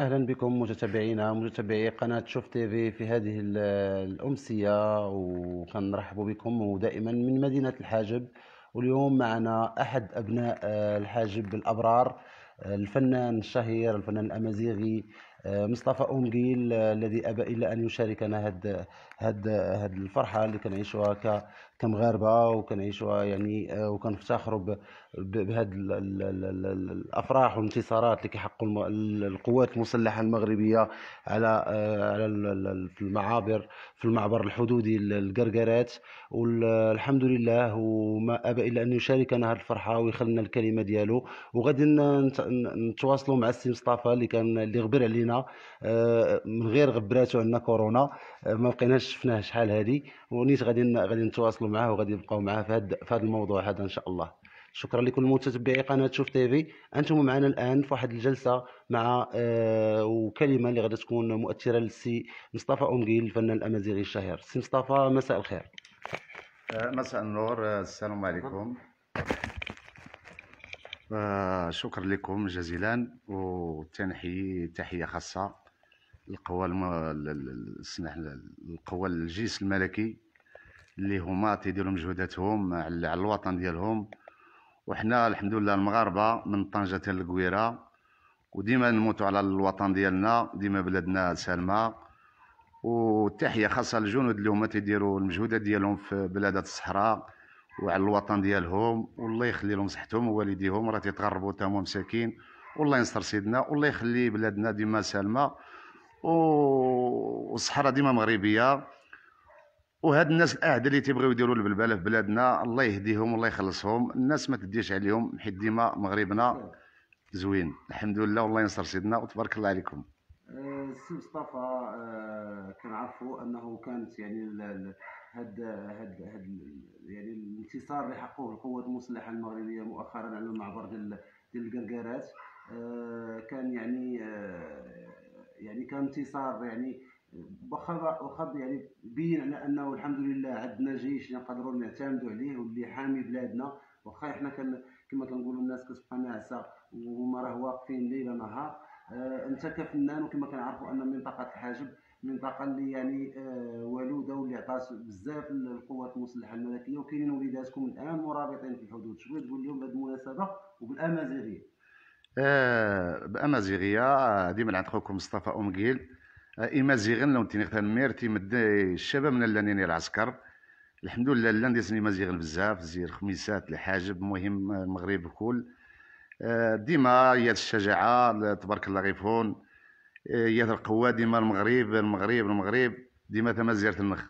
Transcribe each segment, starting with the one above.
أهلا بكم متتبعينا متتبعي قناة شوف تيفي في هذه ال- الأمسية وكنرحب بكم ودائما من مدينة الحاجب. واليوم معنا أحد أبناء آه، الحاجب الأبرار آه، الفنان الشهير الفنان الأمازيغي آه، مصطفى أونجيل آه، الذي أبى إلا أن يشاركنا هاد هاد هاد الفرحة اللي كنعيشوها ك- كمغاربة وكنعيشوها يعني آه، وكنفتخروا بهاد ال- ال- ال- ال- ال- الأفراح والانتصارات اللي كيحققوا القوات المسلحة المغربية على آه، على في المعابر في المعبر الحدودي ال- القرقرات. والحمد لله وما أبى إلا أن يشاركنا هذه الفرحة ويخلينا الكلمة ديالو. وغادي نتواصلوا مع السي مصطفى اللي كان اللي غبر علينا آه، من غير غبراته عندنا كورونا. ما بقيناش شفناه شحال هذه ونيت غادي غادي نتواصلوا معاه وغادي نبقاو معاه في هذا في هذا الموضوع هذا إن شاء الله. شكرا لكل متتبعي قناة شوف تيفي أنتم معنا الآن في واحد الجلسة مع آه، وكلمة اللي غادي تكون مؤثرة للسي مصطفى أومكيل الفنان الأمازيغي الشهير. سي مصطفى مساء الخير. آه، مساء النور. آه، السلام عليكم. آه، شكرا لكم جزيلا وتنحيي تحية خاصة. للقوى الم... القوى الجيش الملكي. اللي هما تيديروا مجهوداتهم على الوطن ديالهم. وحنا الحمد لله المغاربة من طنجة حتى للقويرة وديما نموتوا على الوطن ديالنا ديما بلادنا سالمة. وتحية خاصة للجنود اللي هما تيديروا المجهودات ديالهم في بلادات الصحراء وعلى الوطن ديالهم. والله يخلي لهم صحتهم ووالديهم راه تيتغربوا تا مساكين. والله ينصر سيدنا والله يخلي بلادنا ديما سالمة. والصحراء ديما مغربية. وهاد الناس الاعداء اللي تيبغيو يديروا البلبلة في بلادنا الله يهديهم والله يخلصهم. الناس ما تديش عليهم حيت ديما مغربنا زوين. الحمد لله والله ينصر سيدنا وتبارك الله عليكم. السي مصطفى آه، كنعرفوا أنه كانت يعني هاد هاد هاد يعني الانتصار اللي حققوه القوات المسلحة المغربية مؤخرا على المعبر ديال ديال القرقارات آه، كان يعني يعني كان انتصار يعني واخا واخا يعني بين على أنه الحمد لله عندنا جيش نقدروا نعتمدوا عليه واللي حامي بلادنا. واخا كان كما كنقولوا الناس كتبقى ناعسة وهما راه واقفين ليل نهار. آه، أنت كفنان وكما كنعرفوا أن منطقة الحاجب منطقة اللي يعني آه، ولوده واللي عطات بزاف للقوات المسلحة الملكية وكاينين وليداتكم الآن مرابطين في الحدود. شنو تقول لهم بهذه المناسبة؟ وبالأمازيغية. آه، بأمازيغية آه، ديما عند خوكم مصطفى أمقيل آه، إمازيغن لو تنيختان ميرتي مدي الشباب من اللانين العسكر الحمد لله لأن ديسني مازيغن بزاف زير خميسات الحاجب مهم المغرب الكل آه، ديما يا الشجاعة تبارك الله غيفون. آه، يا القوة ديما المغرب المغرب المغرب. ديما تما زيارة النخ.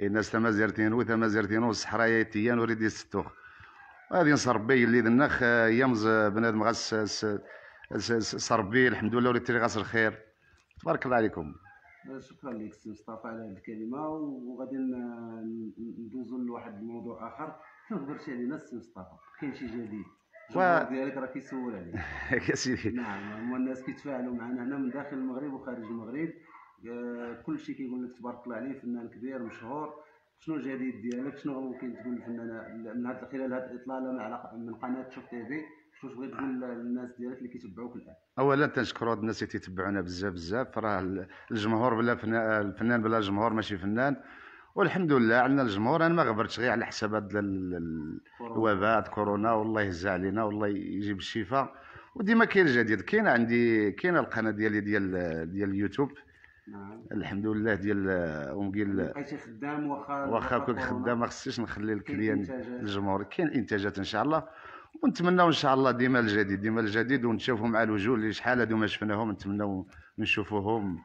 الناس تما زيارتين و تما زيارتين والصحراء تيان وريد الستوخ غادي نصر ربي اللي النخ آه، يمز بنادم غاس صربي الحمد لله وريت غاس الخير. تبارك الله عليكم. شكرا لك سي مصطفى على هذه الكلمة وغادي ندوزو لواحد الموضوع آخر. شنو خبرتي علينا السي مصطفى كاين شي جديد؟ الجمهور ديالك راه كيسول عليك. سيدي. نعم هما الناس كيتفاعلوا معنا هنا من داخل المغرب وخارج المغرب. آه، كل شيء كيقول لك تبارك الله عليه فنان كبير مشهور. شنو الجديد ديالك؟ شنو ممكن تقول للفنانه من هذا خلال هذه الإطلالة من قناة شوف تي في؟ شنو تبغي تقول للناس ديالك اللي كيتبعوك الآن. اولا تنشكروا هاد الناس اللي تيتبعونا بزاف بزاف. راه الجمهور بلا فنان الفنان بلا جمهور ماشي فنان. والحمد لله عندنا الجمهور. أنا ما غبرتش غير على حساب هاد ال- ال- الوباء كورونا. والله يهزا علينا. والله يجيب الشفاء. وديما كاين الجديد. كاين عندي كاين القناة ديالي ديال ديال اليوتيوب. نعم. الحمد لله. ديال ونقول بقيتي خدام واخا واخا كنت. خدام. ما خصنيش نخلي ال client. الجمهور. كاين إنتاجات إن شاء الله. ونتمناو إن شاء الله ديما الجديد ديما الجديد ونشوفوا مع الوجوه اللي شحال هادو ما شفناهم نتمناو نشوفوهم.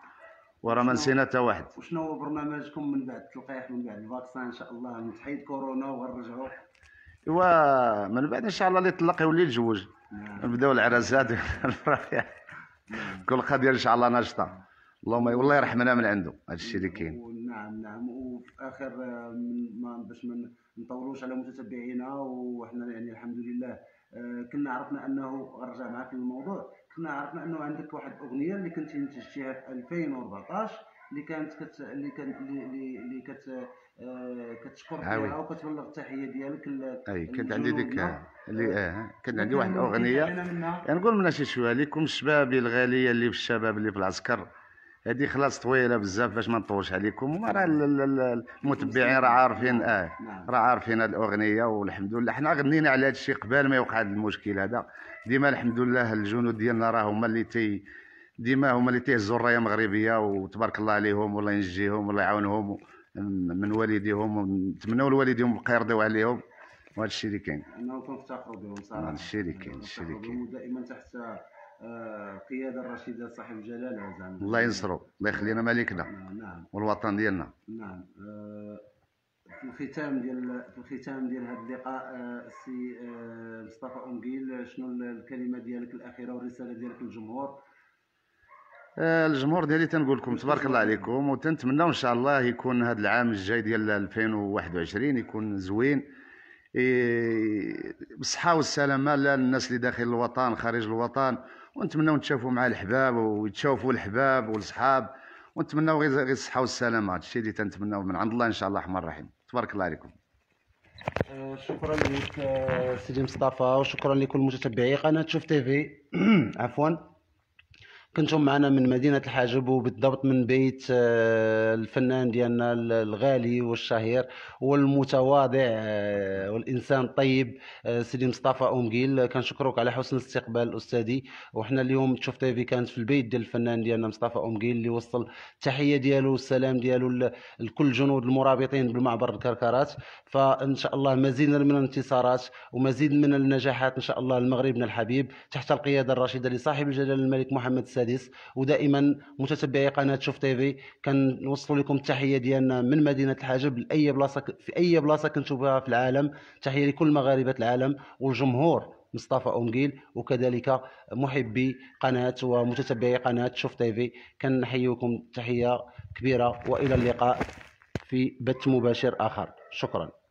وراه ما نسينا حتى واحد. وشنو هو برنامجكم من بعد؟ التلقيح من بعد. ال vaccin إن شاء الله من تحيد كورونا وغنرجعوا ايوا من بعد إن شاء الله اللي يطلق يولي يتزوج. نعم. نبداو العراسات والفرح كل قضيه إن شاء الله ناشطه اللهم والله يرحمنا من عنده هذا الشيء اللي كاين. نعم نعم. وفي آخر آه، من- ما باش ما نطولوش على متتبعينا وحنا يعني الحمد كنا عرفنا أنه غنرجع معك للموضوع كنا عرفنا أنه عندك واحد الاغنيه اللي كنتي انتجتيها في 2014 اللي كانت كت اللي كانت اللي اللي كت آه، كتشكر. فيها وكتبلغ التحية ديالك أي كانت عندي ديك. اللي آه كانت عندي واحد الأغنية يعني نقول منها شي شوية لكم الشباب الغالية اللي في الشباب اللي في العسكر هذه خلاص طويلة بزاف باش ما نطولش عليكم. راه ال- ال- ال- المتبعين راه عارفين آه نعم. راه عارفين هذه الأغنية والحمد لله. حنا غنينا على هذا الشيء قبل ما يوقع هذا المشكل هذا. ديما الحمد لله الجنود ديالنا راه هما اللي تي ديما هما اللي تيهزوا الرايه المغربية وتبارك الله عليهم والله ينجيهم والله يعاونهم من والديهم ونتمنوا لوالديهم الخير يرضيو عليهم. وهذا الشيء اللي كاين. انه كنفتخروا بهم صراحة. هذا الشيء اللي كاين الشيء اللي كاين. بهم ودائما تحت قيادة الرشيده صاحب الجلاله زعما الله ينصرو. الله يخلينا ملكنا. نعم نعم. والوطن ديالنا. نعم. آه، في الختام ديال في الختام ديال هذا اللقاء آه، السي آه، مصطفى أنقيل شنو الكلمة ديالك الأخيرة والرسالة ديالك للجمهور؟ آه، الجمهور ديالي تنقول لكم تبارك الله عليكم وتنتمناو إن شاء الله يكون هذا العام الجاي ديال 2021 يكون زوين. إيه، بالصحة والسلامة لا للناس اللي داخل الوطن خارج الوطن ونتمناو نتشافوا مع الحباب ويتشافوا الحباب والصحاب ونتمناو غير غير الصحة والسلامة هذا الشيء اللي تنتمناو من عند الله إن شاء الله الرحمن الرحيم. تبارك الله عليكم. آه، شكرا لك آه، سيدي مصطفى وشكرا لكل متتبعي قناة شوف تيفي عفوا. كنتم معنا من مدينة الحاجب وبالضبط من بيت آه، الفنان ديالنا الغالي والشهير والمتواضع آه، والإنسان الطيب آه، سيدي مصطفى أومقيل كنشكرك على حسن الاستقبال أستاذي. وحنا اليوم تشوف تيفي كانت في البيت ديال الفنان ديالنا مصطفى أومقيل اللي وصل التحية ديالو والسلام ديالو لكل جنود المرابطين بالمعبر الكركرات. فإن شاء الله مزيد من الانتصارات ومزيد من النجاحات إن شاء الله لمغربنا الحبيب تحت القيادة الرشيدة لصاحب الجلالة الملك محمد السادس ودائما متتبعي قناة شوف تيفي كنوصلوا لكم التحية ديالنا من مدينة الحاجب لأي بلاصة في أي بلاصة كنتوا فيها في العالم. تحية لكل مغاربة العالم والجمهور مصطفى أومكيل وكذلك محبي قناة ومتتبعي قناة شوف تيفي كنحييكم تحية كبيرة وإلى اللقاء في بث مباشر آخر. شكرا.